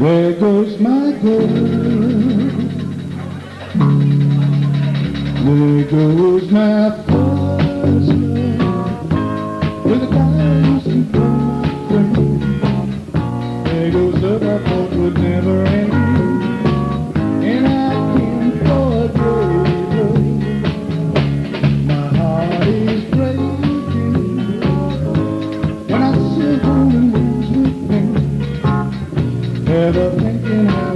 There goes my girl. There goes my first love. With a thousand boyfriends. There goes the report would never end. Never thinking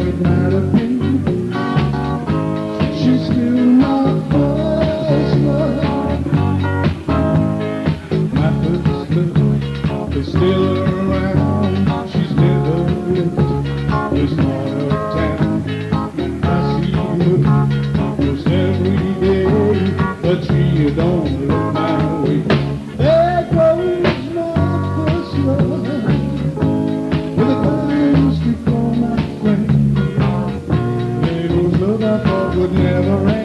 would never end.